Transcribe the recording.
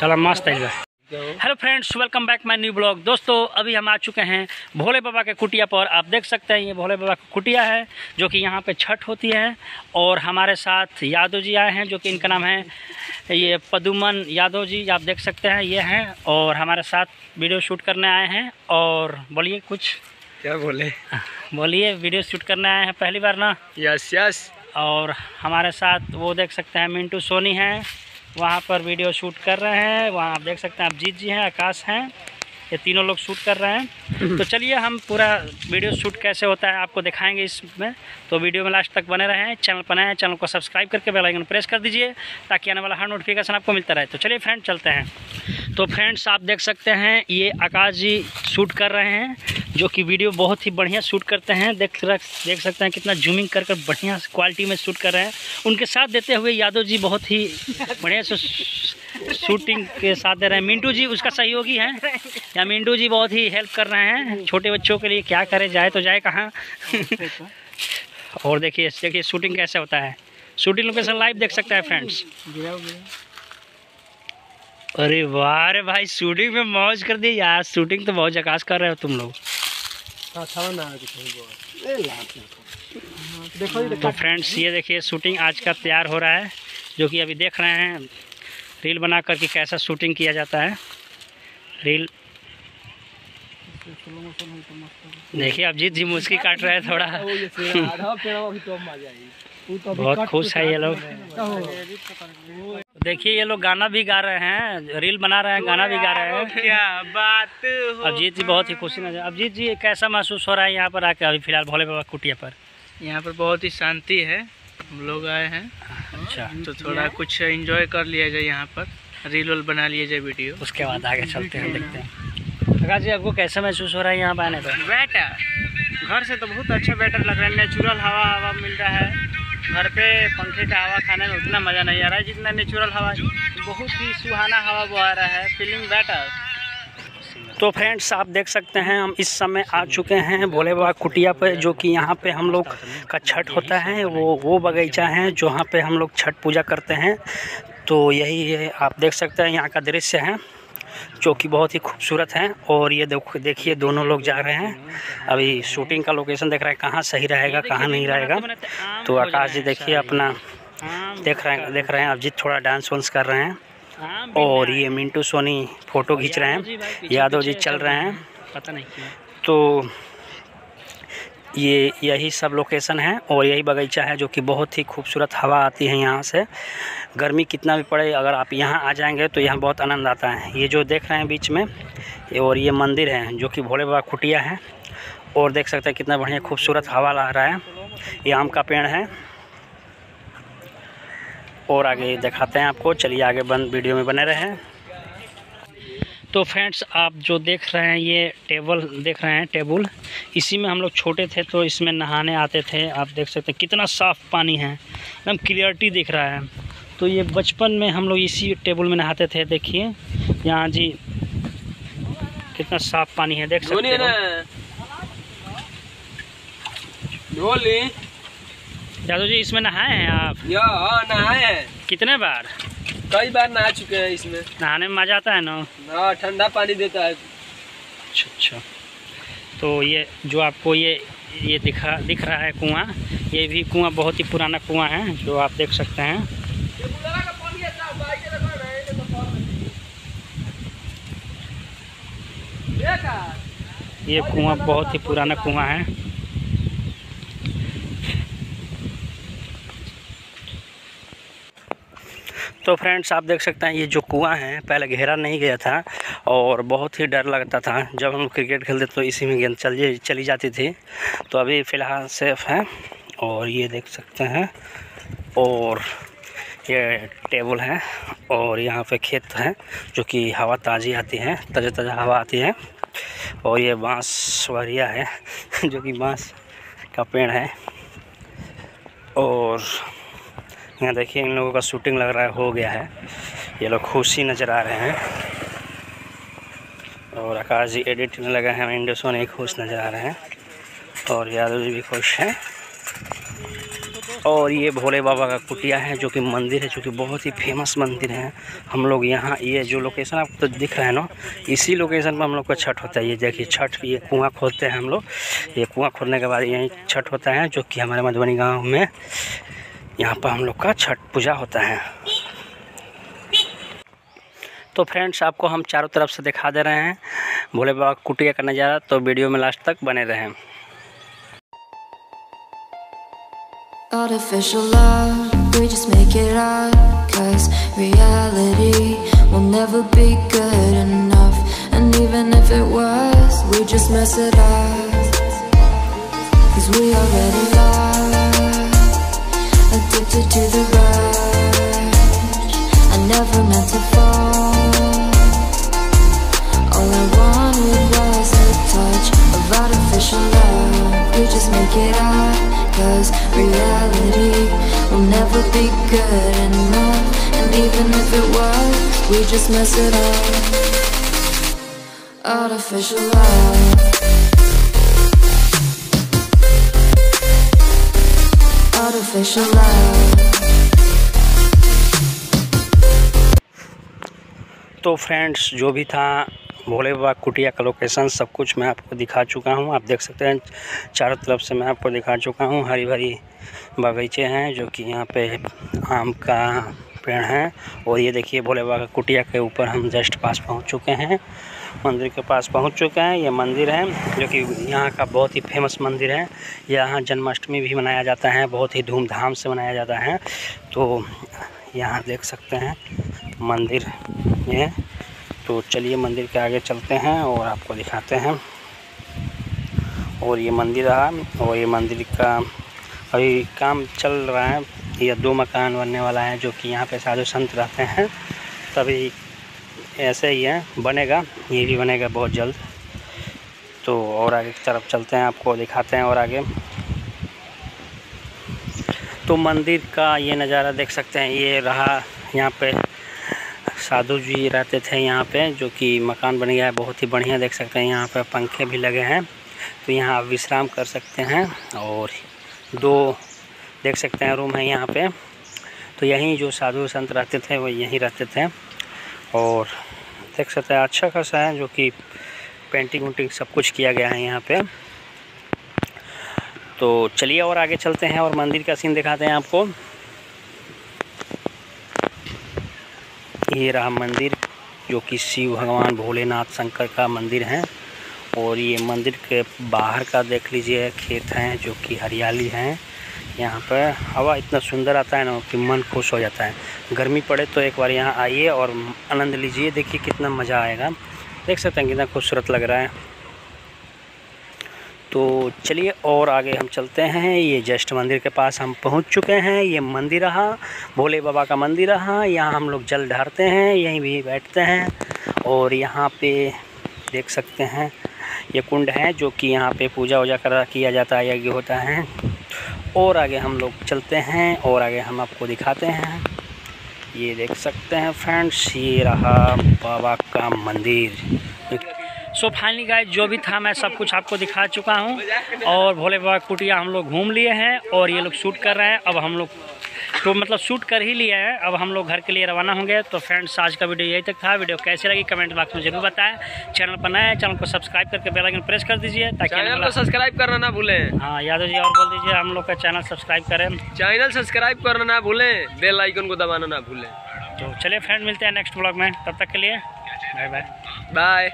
चलो मस्त है hello friends welcome back my new blog दोस्तों अभी हम आ चुके हैं भोले बाबा के कुटिया पर। आप देख सकते हैं ये भोले बाबा की कुटिया है जो कि यहाँ पे छठ होती है। और हमारे साथ यादव जी आए हैं जो कि इनका नाम है ये पदुमन यादव जी आप देख सकते हैं ये हैं। और हमारे साथ वीडियो शूट करने आए हैं। और बोलिए कुछ। क्या बोले? बोलिए वीडियो शूट करने आए हैं पहली बार ना? यस यस और हमारे साथ वो देख सकते हैं मिंटू सोनी हैं। वहाँ पर वीडियो शूट कर रहे हैं। वहाँ आप देख सकते हैं अभिजीत जी हैं आकाश हैं। ये तीनों लोग शूट कर रहे हैं। तो चलिए हम पूरा वीडियो शूट कैसे होता है आपको दिखाएँगे इसमें। तो वीडियो में लास्ट तक बने रहें चैनल पर नए चैनल को सब्सक्राइब करके बेल आइकन प्रेस कर दीजिए ताकि आने वाला हर नोटिफिकेशन आपको मिलता रहे। तो चलिए फ्रेंड चलते हैं। तो फ्रेंड्स आप देख सकते हैं ये आकाश जी शूट कर रहे हैं। जो कि वीडियो बहुत ही बढ़िया शूट करते हैं। देख रख देख सकते हैं कितना जूमिंग कर कर बढ़िया क्वालिटी में शूट कर रहे हैं। उनके साथ देते हुए यादव जी बहुत ही बढ़िया से शूटिंग के साथ दे रहे हैं। मिंटू जी, उसका सहयोगी हैं। या मिंटू जी बहुत ही हेल्प कर रहे हैं। छोटे बच्चों के लिए क्या करे, जाए तो जाए कहाँ? और देखिए देखिए शूटिंग कैसे होता है। शूटिंग लोकेशन लाइव देख सकते हैं फ्रेंड्स अरे वाह भाई शूटिंग में मौज कर दी। यार शूटिंग तो बहुत जकास कर रहे हो तुम लोग। तो फ्रेंड्स ये देखिए शूटिंग आज का तैयार हो रहा है जो कि अभी देख रहे हैं। रील बना कर के कैसा शूटिंग किया जाता है। रील देखिए अभिजीत जी मुस्की काट रहे हैं थोड़ा। बहुत खुश है ये लोग। देखिए ये लोग गाना भी गा रहे हैं रील बना रहे हैं गाना भी गा रहे हैं। क्या बात अभिजीत जी बहुत ही खुशी नज़र अभिजीत जी कैसा महसूस हो रहा है यहाँ पर आके अभी फ़िलहाल भोले बाबा कुटिया पर? यहाँ पर बहुत ही शांति है हम लोग आए हैं। अच्छा। तो थोड़ा कुछ एंजॉय कर लिया जाए यहाँ पर रील उल बना लिया जाए वीडियो। उसके बाद आगे चलते हैं देखते हैं। प्रकाश जी आपको कैसा महसूस हो रहा है यहाँ पर आने पर? बेटर। घर से तो बहुत अच्छा बेटर लग रहा है नेचुरल हवा हवा मिल रहा है। घर पे पंखे का हवा खाने में उतना मज़ा नहीं आ रहा है जितना नेचुरल हवा बहुत ही सुहाना हवा बहा रहा है फीलिंग बेटर तो फ्रेंड्स आप देख सकते हैं, हम इस समय आ चुके हैं भोले बाबा कुटिया पर जो कि यहाँ पे हम लोग का छठ होता है, वो वो बगीचा है, जहाँ पे हम लोग छठ पूजा करते हैं। तो यही है, आप देख सकते हैं, यहाँ का दृश्य है। जो कि बहुत ही खूबसूरत हैं और ये देखो देखिए दोनों लोग जा रहे हैं। अभी शूटिंग का लोकेशन देख रहे हैं कहाँ सही रहेगा कहाँ नहीं रहेगा। तो आकाश जी देखिए अपना देख रहे हैं देख रहे हैं अभिजीत थोड़ा डांस वांस कर रहे हैं। और ये मिंटू सोनी फ़ोटो खींच रहे हैं। यादव जी चल रहे हैं। पता नहीं तो ये यही सब लोकेशन है और यही बगीचा है जो कि बहुत ही खूबसूरत हवा आती है यहाँ से। गर्मी कितना भी पड़े, अगर आप यहाँ आ जाएँगे तो यहाँ बहुत आनंद आता है। ये जो देख रहे हैं बीच में और ये मंदिर है जो कि भोले बाबा कुटिया है। और देख सकते हैं कितना बढ़िया खूबसूरत हवा ला रहा है। ये आम का पेड़ है। और आगे दिखाते हैं आपको। चलिए आगे बन वीडियो में बने रहें। तो फ्रेंड्स आप जो देख रहे हैं ये टेबल देख रहे हैं टेबल इसी में हम लोग छोटे थे तो इसमें नहाने आते थे। आप देख सकते हैं कितना साफ़ पानी है एकदम क्लियरिटी दिख रहा है। तो ये बचपन में हम लोग इसी टेबल में नहाते थे देखिए। यहाँ जी कितना साफ़ पानी है देख सकते हो। यादव जी इसमें नहाए हैं आप? हाँ नहाए हैं। कितने बार? कई बार नहा चुके हैं इसमें। नहाने में मज़ा आता है ना? हाँ ठंडा पानी देता है। अच्छा अच्छा। तो ये जो आपको ये ये दिखा दिख रहा है कुआँ ये भी कुआँ बहुत ही पुराना कुआँ है जो आप देख सकते हैं। ये कुआँ बहुत ही पुराना कुआँ है। तो फ्रेंड्स, आप देख सकते हैं, ये जो कुआँ है, पहले घेरा नहीं गया था और बहुत ही डर लगता था। जब हम क्रिकेट खेलते तो इसी में गेंद चल चली जाती थी। तो अभी फ़िलहाल सेफ़ है और ये देख सकते हैं और ये टेबल है और यहाँ पे खेत है, जो कि हवा ताज़ी आती है ताज़ा ताज़ा हवा आती है और ये बाँस वरिया है, जो कि बाँस का पेड़ है और यहाँ देखिए इन लोगों का शूटिंग लग रहा है, हो गया है। ये लोग खुशी नज़र आ रहे हैं। और आकाश जी एडिट में लगे हैं इंडो सोनी खुश नज़र आ रहे हैं। और यादव जी भी खुश हैं। और ये भोले बाबा का कुटिया है, जो कि मंदिर है, जो कि बहुत ही फ़ेमस मंदिर है। हम लोग यहाँ, ये जो लोकेशन आपको तो दिख रहा है ना, इसी लोकेशन पर हम लोग का छठ होता है। ये देखिए छठ, ये कुआँ खोदते हैं हम लोग। ये कुआँ खोदने के बाद यहीं छठ होता है, जो कि हमारे मधुबनी गाँव में यहाँ पर हम लोग का छठ पूजा होता है तो फ्रेंड्स आपको हम चारों तरफ़ से दिखा दे रहे हैं भोले बाबा कुटिया का नज़ारा तो वीडियो में लास्ट तक बने रहें Artificial love, we just make it up Cause reality will never be good enough And even if it was, we just mess it up Cause we already lost good enough And even if it was, we just mess it up Artificial love Artificial love तो friends जो भी था भोले बाबा कुटिया का location सब कुछ मैं आपको दिखा चुका हूँ। आप देख सकते हैं, चारों तरफ़ से मैं आपको दिखा चुका हूँ। हरी भरी बगीचे हैं जो कि यहाँ पे आम का पेड़ है। और ये देखिए भोले बाबा का कुटिया के ऊपर हम जस्ट पास पहुँच चुके हैं। मंदिर के पास पहुँच चुके हैं। ये मंदिर है जो कि यहाँ का बहुत ही फ़ेमस मंदिर है। यहाँ जन्माष्टमी भी मनाया जाता है, बहुत ही धूमधाम से मनाया जाता है। तो यहाँ देख सकते हैं, मंदिर ये तो चलिए मंदिर के आगे चलते हैं और आपको दिखाते हैं। और ये मंदिर रहा और ये मंदिर का अभी काम चल रहा है। ये दो मकान बनने वाला है जो कि यहाँ पे साधु संत रहते हैं। तभी ऐसे ही है, बनेगा, ये भी बनेगा बहुत जल्द। तो और आगे की तरफ़ चलते हैं, आपको दिखाते हैं और आगे। तो मंदिर का ये नज़ारा देख सकते हैं, ये रहा यहाँ पे साधु जी रहते थे यहाँ पे, जो कि मकान बन गया है, बहुत ही बढ़िया देख सकते हैं, यहाँ पे पंखे भी लगे हैं तो यहाँ आप विश्राम कर सकते हैं, और दो देख सकते हैं रूम है यहाँ पे तो यहीं जो साधु संत रहते थे, वो यहीं रहते थे, और देख सकते हैं अच्छा खासा है, जो कि पेंटिंग उंटिंग सब कुछ किया गया है यहाँ पे। तो चलिए और आगे चलते हैं और मंदिर का सीन दिखाते हैं आपको। ये रहा मंदिर, जो कि शिव भगवान भोलेनाथ शंकर का मंदिर है। और ये मंदिर के बाहर का देख लीजिए, खेत हैं, जो कि हरियाली हैं। यहाँ पर हवा इतना सुंदर आता है ना, कि मन खुश हो जाता है। गर्मी पड़े तो एक बार यहाँ आइए और आनंद लीजिए, देखिए कितना मज़ा आएगा। देख सकते हैं कितना खूबसूरत लग रहा है। तो चलिए और आगे हम चलते हैं। ये जस्ट मंदिर के पास हम पहुँच चुके हैं। ये मंदिर रहा, भोले बाबा का मंदिर रहा। यहाँ हम लोग जल ढारते हैं, यहीं भी बैठते हैं और यहाँ पे देख सकते हैं, ये कुंड है जो कि यहाँ पे पूजा वूजा कर, किया जाता है, यज्ञ होता है। और आगे हम लोग चलते हैं और आगे हम आपको दिखाते हैं। ये देख सकते हैं फ्रेंड्स, ये रहा बाबा का मंदिर। सो फाइनली गाइस जो भी था मैं सब कुछ आपको दिखा चुका हूँ। और भोले बाबा कुटिया हम लोग घूम लिए हैं और ये लोग शूट कर रहे हैं। अब हम लोग तो मतलब शूट कर ही लिया है। अब हम लोग घर के लिए रवाना होंगे। तो फ्रेंड्स आज का वीडियो यही तक था। वीडियो कैसे लगी कमेंट बॉक्स में ज़रूर बताएँ। चैनल पर नए चैनल को सब्सक्राइब करके बेल आइकन प्रेस कर दीजिए ताकि चैनल को सब्सक्राइब करना ना भूलें। हाँ यादव जी और बोल दीजिए हम लोग का चैनल सब्सक्राइब करें। चैनल सब्सक्राइब करना ना भूलें। बेल आइकन को दबाना ना भूलें। तो चलिए फ्रेंड मिलते हैं नेक्स्ट ब्लॉग में। तब तक के लिए बाय बाय बाय